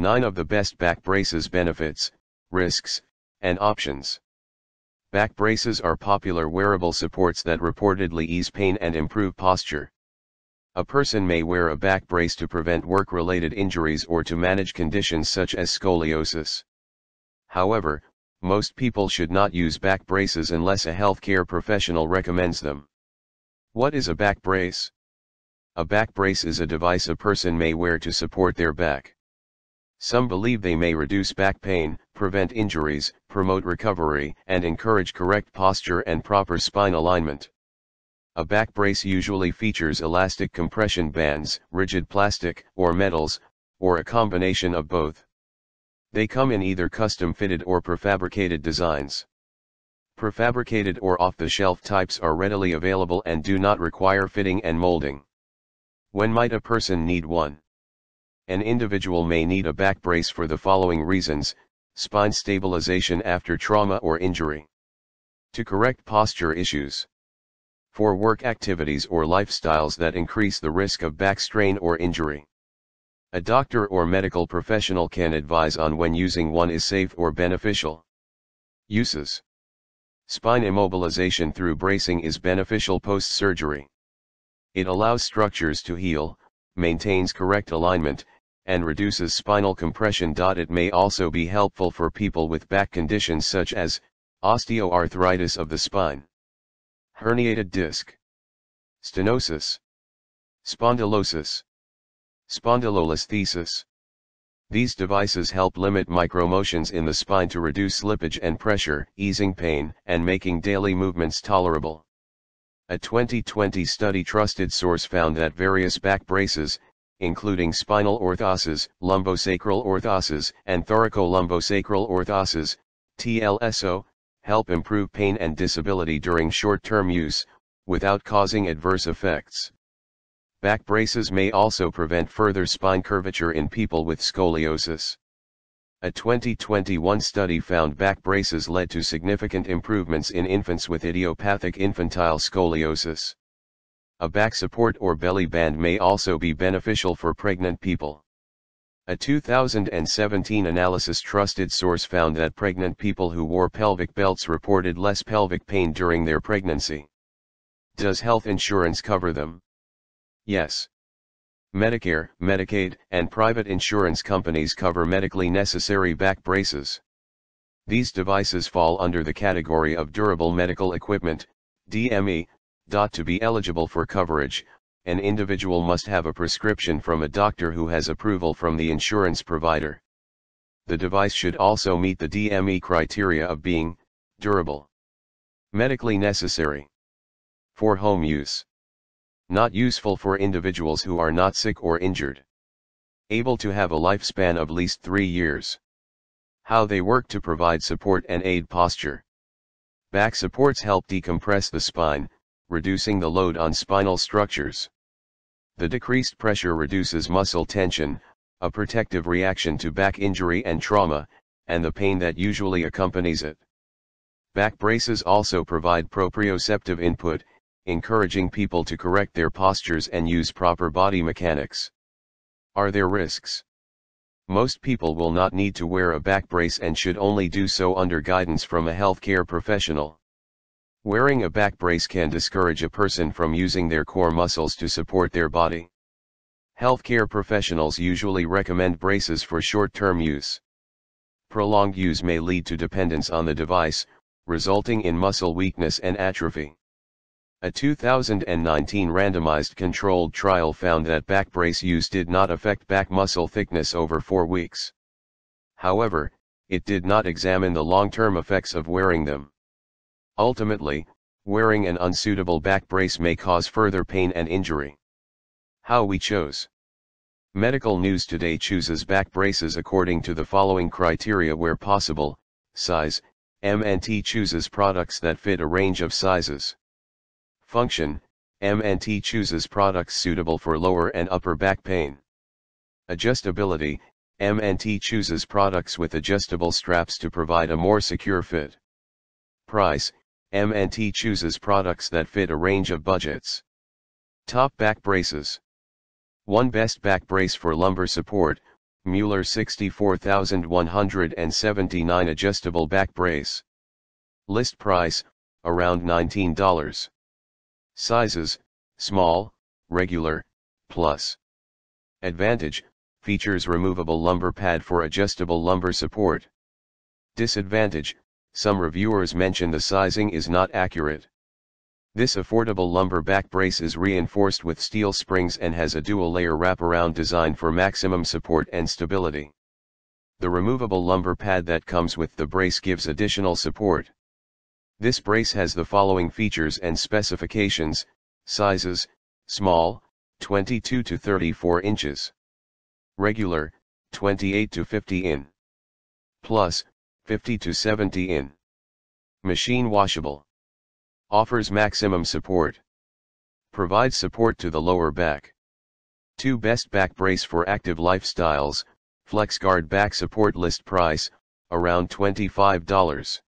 9 of the best back braces benefits, risks, and options. Back braces are popular wearable supports that reportedly ease pain and improve posture. A person may wear a back brace to prevent work-related injuries or to manage conditions such as scoliosis. However, most people should not use back braces unless a healthcare professional recommends them. What is a back brace? A back brace is a device a person may wear to support their back. Some believe they may reduce back pain, prevent injuries, promote recovery, and encourage correct posture and proper spine alignment. A back brace usually features elastic compression bands, rigid plastic, or metals, or a combination of both. They come in either custom-fitted or prefabricated designs. Prefabricated or off-the-shelf types are readily available and do not require fitting and molding. When might a person need one? An individual may need a back brace for the following reasons, spine stabilization after trauma or injury. To correct posture issues. For work activities or lifestyles that increase the risk of back strain or injury. A doctor or medical professional can advise on when using one is safe or beneficial. Uses. Spine immobilization through bracing is beneficial post-surgery. It allows structures to heal, maintains correct alignment, and reduces spinal compression. It may also be helpful for people with back conditions such as osteoarthritis of the spine, herniated disc, stenosis, spondylosis, spondylolisthesis. These devices help limit micromotions in the spine to reduce slippage and pressure, easing pain, and making daily movements tolerable. A 2020 study trusted source found that various back braces, including spinal orthoses, lumbosacral orthoses, and thoracolumbo-sacral orthoses, TLSO, help improve pain and disability during short-term use, without causing adverse effects. Back braces may also prevent further spine curvature in people with scoliosis. A 2021 study found back braces led to significant improvements in infants with idiopathic infantile scoliosis. A back support or belly band may also be beneficial for pregnant people. A 2017 analysis trusted source found that pregnant people who wore pelvic belts reported less pelvic pain during their pregnancy. Does health insurance cover them? Yes. Medicare, Medicaid, and private insurance companies cover medically necessary back braces. These devices fall under the category of durable medical equipment, DME, to be eligible for coverage, an individual must have a prescription from a doctor who has approval from the insurance provider. The device should also meet the DME criteria of being durable, medically necessary, for home use, not useful for individuals who are not sick or injured, able to have a lifespan of least three years. How they work to provide support and aid posture. Back supports help decompress the spine, reducing the load on spinal structures. The decreased pressure reduces muscle tension, a protective reaction to back injury and trauma, and the pain that usually accompanies it. Back braces also provide proprioceptive input, encouraging people to correct their postures and use proper body mechanics. Are there risks? Most people will not need to wear a back brace and should only do so under guidance from a healthcare professional. Wearing a back brace can discourage a person from using their core muscles to support their body. Healthcare professionals usually recommend braces for short-term use. Prolonged use may lead to dependence on the device, resulting in muscle weakness and atrophy. A 2019 randomized controlled trial found that back brace use did not affect back muscle thickness over four weeks. However, it did not examine the long-term effects of wearing them. Ultimately, wearing an unsuitable back brace may cause further pain and injury. How we chose. Medical News Today chooses back braces according to the following criteria where possible, size, MNT chooses products that fit a range of sizes. Function, MNT chooses products suitable for lower and upper back pain. Adjustability, MNT chooses products with adjustable straps to provide a more secure fit. Price, MNT chooses products that fit a range of budgets. Top back braces. 1 best back brace for lumbar support, Mueller 64179 adjustable back brace. List price, around $19. Sizes, small, regular, plus. Advantage, features removable lumbar pad for adjustable lumbar support. Disadvantage, some reviewers mention the sizing is not accurate. This affordable lumbar back brace is reinforced with steel springs and has a dual-layer wraparound design for maximum support and stability. The removable lumbar pad that comes with the brace gives additional support. This brace has the following features and specifications, sizes, small, 22 to 34 inches. Regular, 28 to 50 in. Plus, 50 to 70 in. Machine washable. Offers maximum support. Provides support to the lower back. 2 Best Back Brace for Active Lifestyles, FlexGuard Back Support List Price, around $25.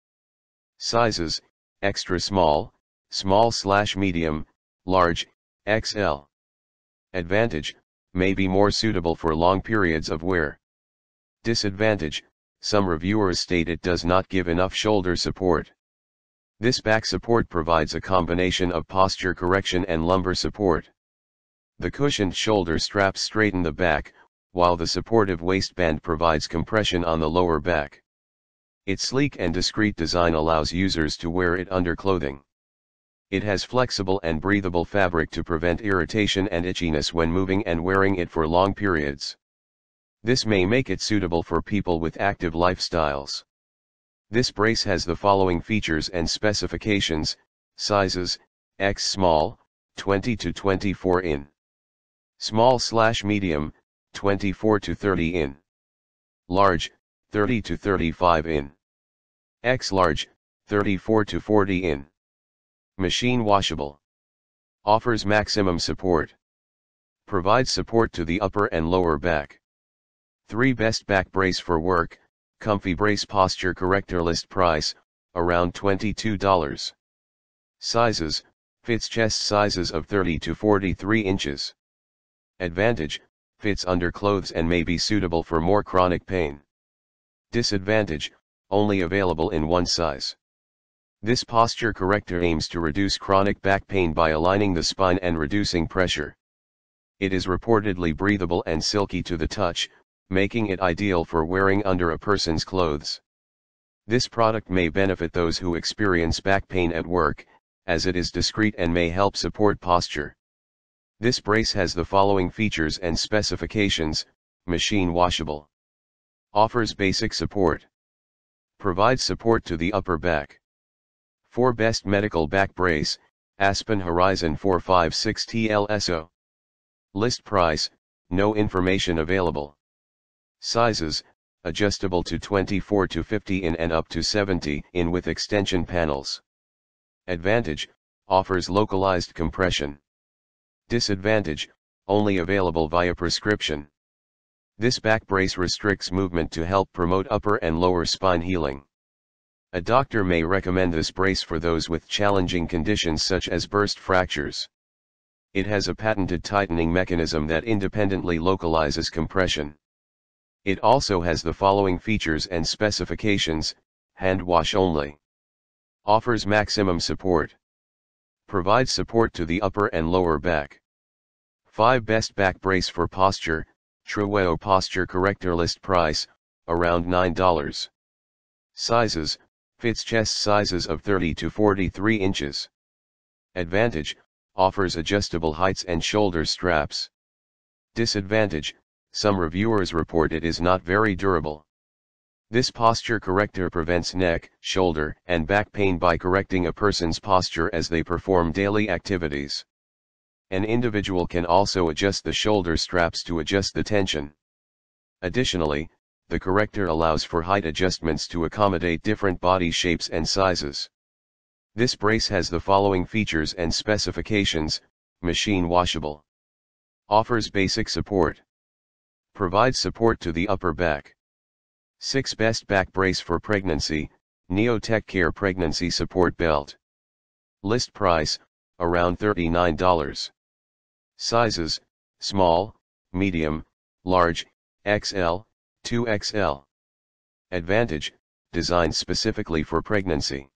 Sizes, extra small, small slash medium, large, XL. Advantage, may be more suitable for long periods of wear. Disadvantage, some reviewers state it does not give enough shoulder support. This back support provides a combination of posture correction and lumbar support. The cushioned shoulder straps straighten the back, while the supportive waistband provides compression on the lower back. Its sleek and discreet design allows users to wear it under clothing. It has flexible and breathable fabric to prevent irritation and itchiness when moving and wearing it for long periods. This may make it suitable for people with active lifestyles. This brace has the following features and specifications, sizes, X small, 20 to 24 in. Small slash medium, 24 to 30 in. Large, 30 to 35 in. X large, 34 to 40 in. Machine washable. Offers maximum support. Provides support to the upper and lower back. 3 Best Back Brace for Work, Comfy Brace Posture Corrector List Price, around $22. Sizes, fits chest sizes of 30 to 43 inches. Advantage, fits under clothes and may be suitable for more chronic pain. Disadvantage, only available in one size. This posture corrector aims to reduce chronic back pain by aligning the spine and reducing pressure. It is reportedly breathable and silky to the touch, making it ideal for wearing under a person's clothes. This product may benefit those who experience back pain at work, as it is discreet and may help support posture. This brace has the following features and specifications, machine washable. Offers basic support. Provides support to the upper back. 4 Best Medical Back Brace, Aspen Horizon 456 TLSO. List price, no information available. Sizes, adjustable to 24 to 50 in and up to 70 in with extension panels. Advantage, offers localized compression. Disadvantage, only available via prescription. This back brace restricts movement to help promote upper and lower spine healing. A doctor may recommend this brace for those with challenging conditions such as burst fractures. It has a patented tightening mechanism that independently localizes compression. It also has the following features and specifications, hand wash only. Offers maximum support. Provides support to the upper and lower back. 5 Best Back Brace for Posture, Truweo Posture Corrector List Price, around $9. Sizes, fits chest sizes of 30 to 43 inches. Advantage, offers adjustable heights and shoulder straps. Disadvantage, some reviewers report it is not very durable. This posture corrector prevents neck, shoulder, and back pain by correcting a person's posture as they perform daily activities. An individual can also adjust the shoulder straps to adjust the tension. Additionally, the corrector allows for height adjustments to accommodate different body shapes and sizes. This brace has the following features and specifications, machine washable. Offers basic support Provides support to the upper back. 6 Best Back Brace for Pregnancy, Neotech Care Pregnancy Support Belt. List price, around $39. Sizes, small, medium, large, XL, 2XL. Advantage, designed specifically for pregnancy.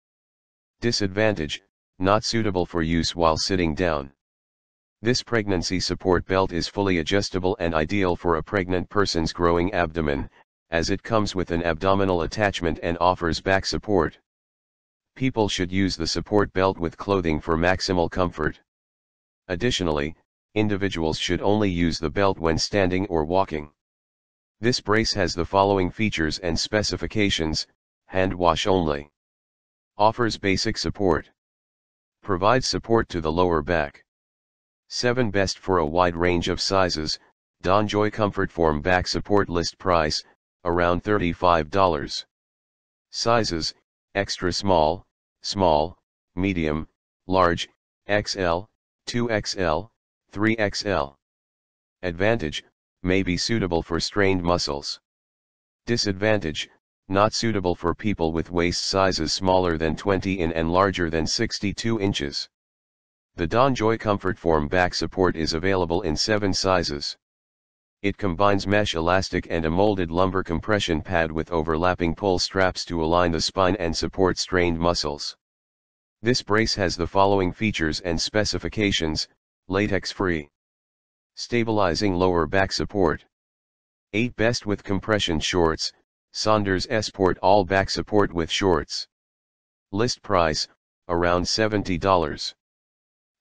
Disadvantage, not suitable for use while sitting down. This pregnancy support belt is fully adjustable and ideal for a pregnant person's growing abdomen, as it comes with an abdominal attachment and offers back support. People should use the support belt with clothing for maximal comfort. Additionally, individuals should only use the belt when standing or walking. This brace has the following features and specifications, hand wash only. Offers basic support. Provides support to the lower back. 7 Best for a wide range of sizes, DonJoy Comfort Form Back Support List Price, around $35. Sizes, Extra Small, Small, Medium, Large, XL, 2XL, 3XL. Advantage, may be suitable for strained muscles. Disadvantage, not suitable for people with waist sizes smaller than 20 in and larger than 62 inches. The DonJoy Comfort Form back support is available in 7 sizes. It combines mesh elastic and a molded lumbar compression pad with overlapping pull straps to align the spine and support strained muscles. This brace has the following features and specifications, latex-free. Stabilizing lower back support. 8 Best with compression shorts, Saunders Esport All Back Support with Shorts. List price, around $70.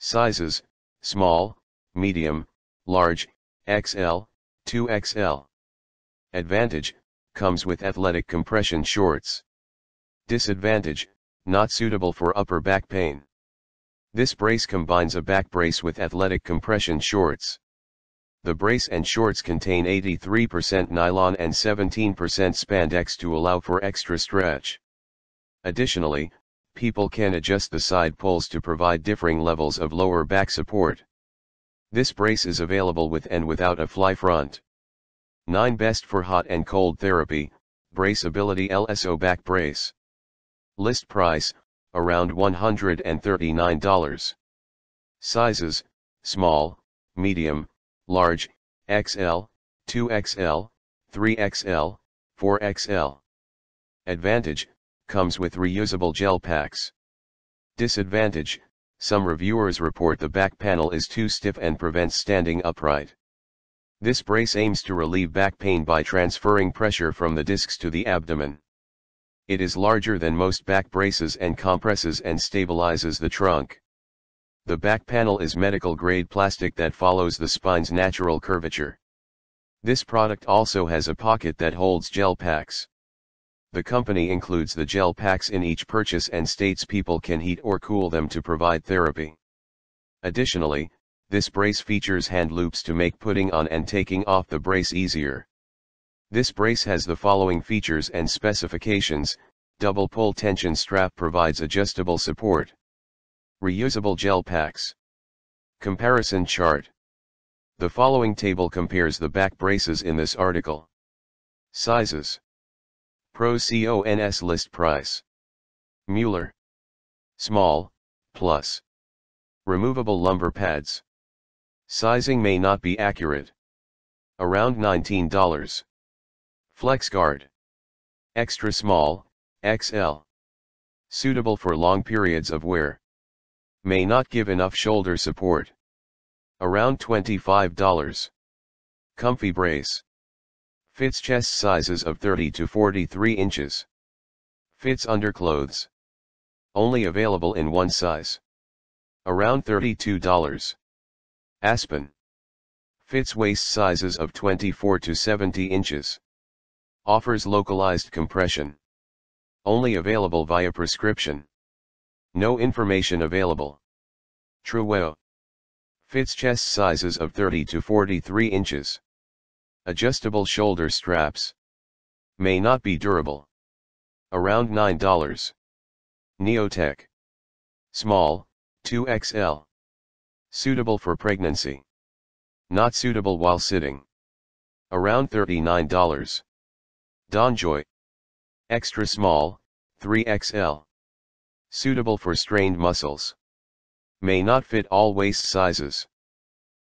Sizes, small, medium, large, XL, 2XL. Advantage, comes with athletic compression shorts. Disadvantage, not suitable for upper back pain. This brace combines a back brace with athletic compression shorts. The brace and shorts contain 83% nylon and 17% spandex to allow for extra stretch. Additionally, people can adjust the side poles to provide differing levels of lower back support. This brace is available with and without a fly front. 9 Best for hot and cold therapy, Braceability LSO back brace. List price, around $139. Sizes, small, medium, large, XL, 2XL, 3XL, 4XL. Advantage, comes with reusable gel packs. Disadvantage, some reviewers report the back panel is too stiff and prevents standing upright. This brace aims to relieve back pain by transferring pressure from the discs to the abdomen. It is larger than most back braces and compresses and stabilizes the trunk. The back panel is medical grade plastic that follows the spine's natural curvature. This product also has a pocket that holds gel packs. The company includes the gel packs in each purchase and states people can heat or cool them to provide therapy. Additionally, this brace features hand loops to make putting on and taking off the brace easier. This brace has the following features and specifications, double pull tension strap provides adjustable support. Reusable gel packs. Comparison chart. The following table compares the back braces in this article. Sizes. Pro CONS list price. Mueller. Small, plus. Removable lumbar pads. Sizing may not be accurate. Around $19. FlexGuard. Extra small, XL. Suitable for long periods of wear may not give enough shoulder support. Around $25. Comfy brace. Fits chest sizes of 30 to 43 inches. Fits underclothes. Only available in one size. Around $32. Aspen. Fits waist sizes of 24 to 70 inches. Offers localized compression. Only available via prescription. No information available. Truweo. Fits chest sizes of 30 to 43 inches. Adjustable shoulder straps. May not be durable. Around $9. Neotech. Small, 2XL. Suitable for pregnancy. Not suitable while sitting. Around $39. Donjoy. Extra small, 3XL. Suitable for strained muscles. May not fit all waist sizes.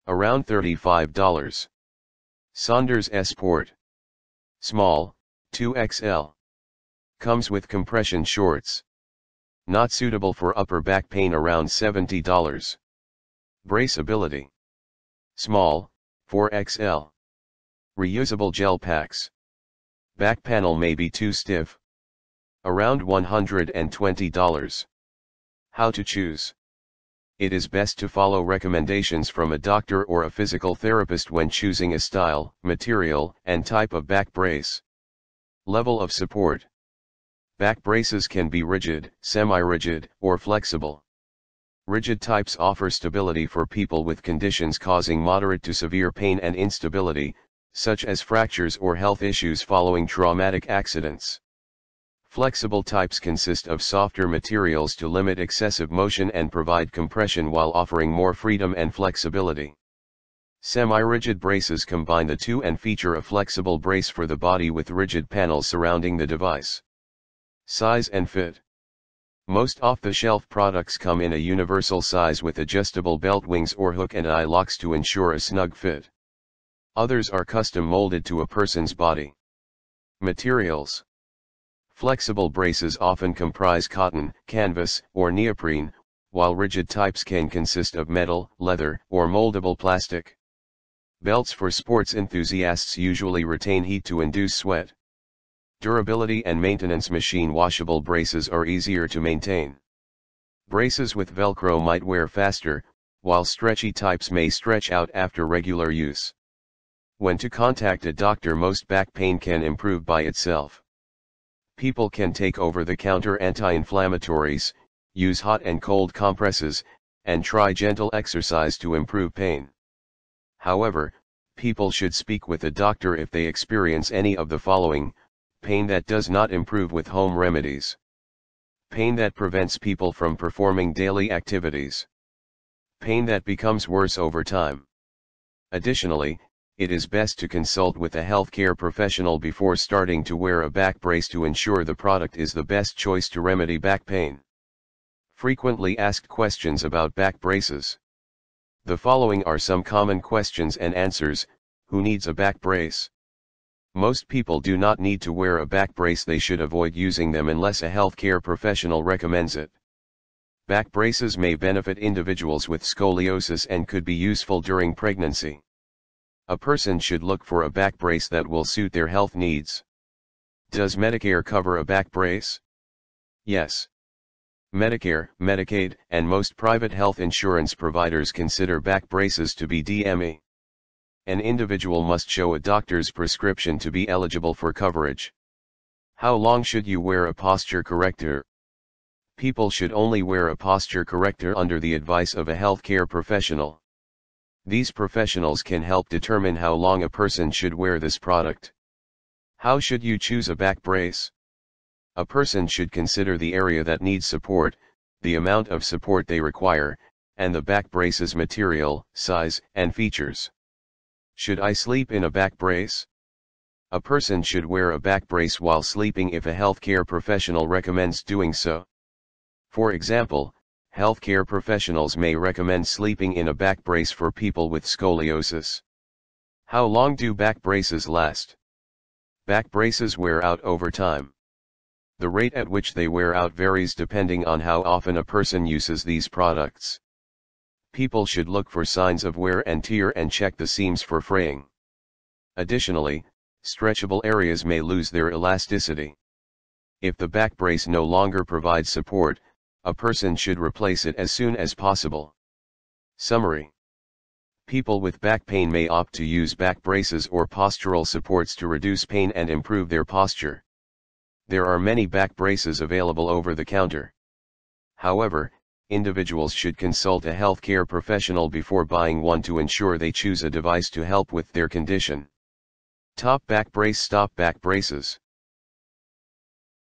Around $35. Saunders Sport. Small, 2XL. Comes with compression shorts. Not suitable for upper back pain around $70. Braceability. Small, 4XL. Reusable gel packs. Back panel may be too stiff. Around $120. How to choose. It is best to follow recommendations from a doctor or a physical therapist when choosing a style, material, and type of back brace. Level of support. Back braces can be rigid, semi-rigid, or flexible. Rigid types offer stability for people with conditions causing moderate to severe pain and instability, such as fractures or health issues following traumatic accidents. Flexible types consist of softer materials to limit excessive motion and provide compression while offering more freedom and flexibility. Semi-rigid braces combine the two and feature a flexible brace for the body with rigid panels surrounding the device. Size and fit. Most off-the-shelf products come in a universal size with adjustable belt wings or hook and eye locks to ensure a snug fit. Others are custom molded to a person's body. Materials Flexible braces often comprise cotton, canvas, or neoprene, while rigid types can consist of metal, leather, or moldable plastic. Belts for sports enthusiasts usually retain heat to induce sweat. Durability and maintenance machine washable braces are easier to maintain. Braces with Velcro might wear faster, while stretchy types may stretch out after regular use. When to contact a doctor most back pain can improve by itself. People can take over-the-counter anti-inflammatories, use hot and cold compresses, and try gentle exercise to improve pain. However, people should speak with a doctor if they experience any of the following, pain that does not improve with home remedies. Pain that prevents people from performing daily activities. Pain that becomes worse over time. Additionally, it is best to consult with a healthcare professional before starting to wear a back brace to ensure the product is the best choice to remedy back pain. Frequently asked questions about back braces. The following are some common questions and answers, who needs a back brace? Most people do not need to wear a back brace they should avoid using them unless a healthcare professional recommends it. Back braces may benefit individuals with scoliosis and could be useful during pregnancy. A person should look for a back brace that will suit their health needs. Does Medicare cover a back brace? Yes. Medicare, Medicaid, and most private health insurance providers consider back braces to be DME. An individual must show a doctor's prescription to be eligible for coverage. How long should you wear a posture corrector? People should only wear a posture corrector under the advice of a healthcare professional. These professionals can help determine how long a person should wear this product. How should you choose a back brace? A person should consider the area that needs support, the amount of support they require, and the back brace's material, size, and features. Should I sleep in a back brace? A person should wear a back brace while sleeping if a healthcare professional recommends doing so. For example, healthcare professionals may recommend sleeping in a back brace for people with scoliosis. How long do back braces last? Back braces wear out over time. The rate at which they wear out varies depending on how often a person uses these products. People should look for signs of wear and tear and check the seams for fraying. Additionally, stretchable areas may lose their elasticity. If the back brace no longer provides support, a person should replace it as soon as possible. Summary People with back pain may opt to use back braces or postural supports to reduce pain and improve their posture. There are many back braces available over the counter. However, individuals should consult a healthcare professional before buying one to ensure they choose a device to help with their condition. Top back brace Stop back braces